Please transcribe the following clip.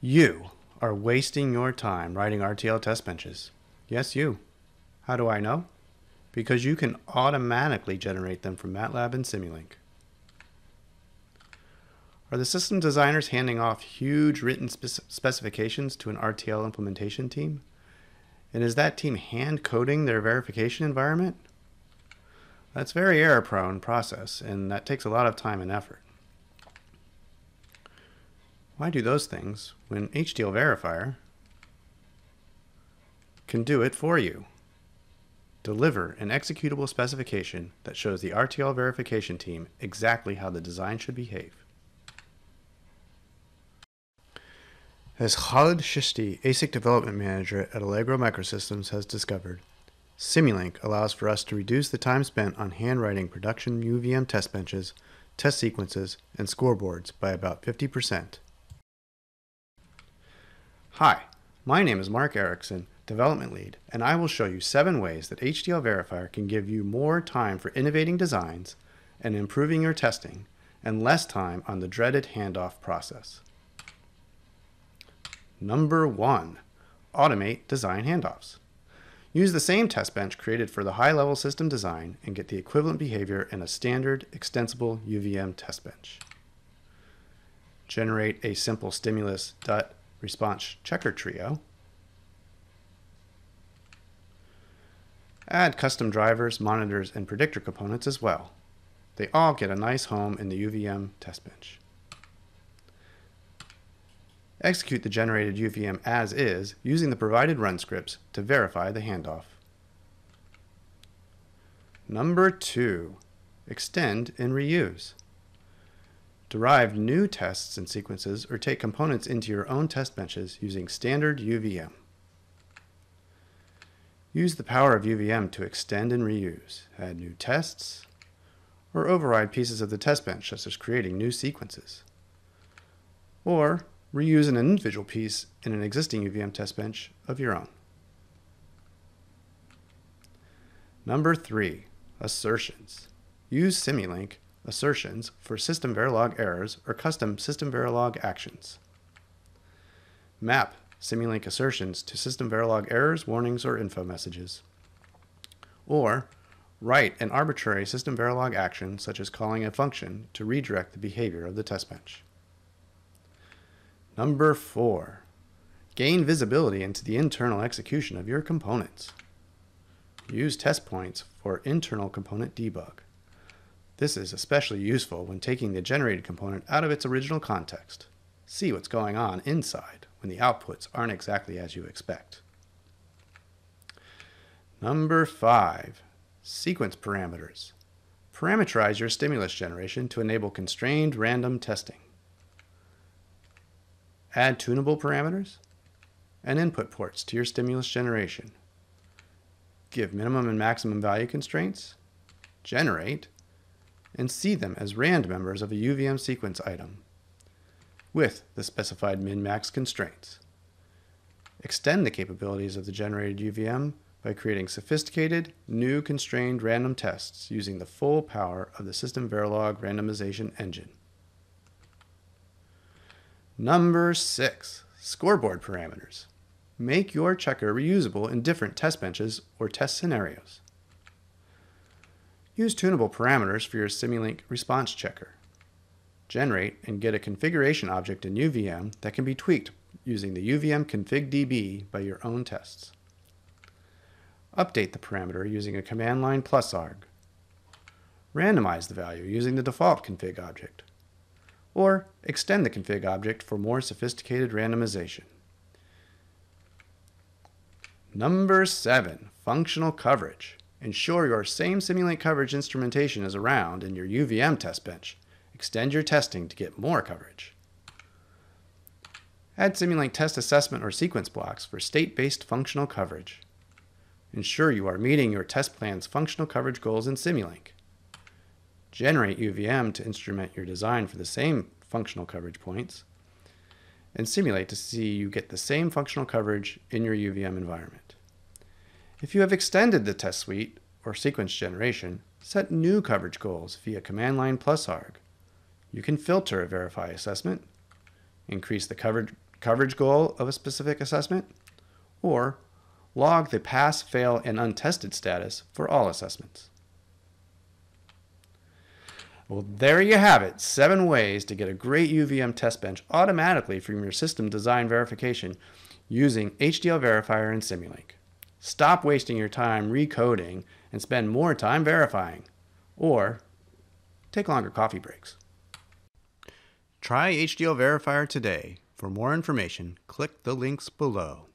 You are wasting your time writing RTL test benches. Yes, you. How do I know? Because you can automatically generate them from MATLAB and Simulink. Are the system designers handing off huge written spec- specifications to an RTL implementation team? And is that team hand coding their verification environment? That's very error prone process and that takes a lot of time and effort. Why do those things when HDL Verifier can do it for you? Deliver an executable specification that shows the RTL verification team exactly how the design should behave. As Khalid Shishti, ASIC Development Manager at Allegro Microsystems, has discovered, Simulink allows for us to reduce the time spent on handwriting production UVM test benches, test sequences, and scoreboards by about 50%. Hi, my name is Mark Erickson, Development Lead, and I will show you seven ways that HDL Verifier can give you more time for innovating designs and improving your testing, and less time on the dreaded handoff process. Number one, automate design handoffs. Use the same test bench created for the high-level system design and get the equivalent behavior in a standard extensible UVM test bench. Generate a simple stimulus DUT response checker trio. Add custom drivers, monitors, and predictor components as well. They all get a nice home in the UVM test bench. Execute the generated UVM as is using the provided run scripts to verify the handoff. Number two, extend and reuse. Derive new tests and sequences or take components into your own test benches using standard UVM. Use the power of UVM to extend and reuse, add new tests, or override pieces of the test bench, such as creating new sequences. Or reuse an individual piece in an existing UVM test bench of your own. Number three, assertions. Use Simulink assertions for system Verilog errors or custom system Verilog actions. Map Simulink assertions to system Verilog errors, warnings, or info messages. Or write an arbitrary system Verilog action, such as calling a function, to redirect the behavior of the test bench. Number four, gain visibility into the internal execution of your components. Use test points for internal component debug. This is especially useful when taking the generated component out of its original context. See what's going on inside when the outputs aren't exactly as you expect. Number five, sequence parameters. Parameterize your stimulus generation to enable constrained random testing add tunable parameters, and input ports to your stimulus generation. Give minimum and maximum value constraints, generate, and see them as rand members of a UVM sequence item with the specified min-max constraints. Extend the capabilities of the generated UVM by creating sophisticated, new constrained random tests using the full power of the System Verilog randomization engine. Number six, scoreboard parameters. Make your checker reusable in different test benches or test scenarios. Use tunable parameters for your Simulink response checker. Generate and get a configuration object in UVM that can be tweaked using the UVM config DB by your own tests. Update the parameter using a command line plus arg. Randomize the value using the default config object or extend the config object for more sophisticated randomization. Number seven, functional coverage. Ensure your same Simulink coverage instrumentation is around in your UVM test bench. Extend your testing to get more coverage. Add Simulink test assessment or sequence blocks for state-based functional coverage. Ensure you are meeting your test plan's functional coverage goals in Simulink generate UVM to instrument your design for the same functional coverage points, and simulate to see you get the same functional coverage in your UVM environment. If you have extended the test suite or sequence generation, set new coverage goals via command line plus arg. You can filter a verify assessment, increase the coverage coverage goal of a specific assessment, or log the pass, fail, and untested status for all assessments. Well, there you have it. Seven ways to get a great UVM test bench automatically from your system design verification using HDL Verifier and Simulink. Stop wasting your time recoding and spend more time verifying. Or take longer coffee breaks. Try HDL Verifier today. For more information, click the links below.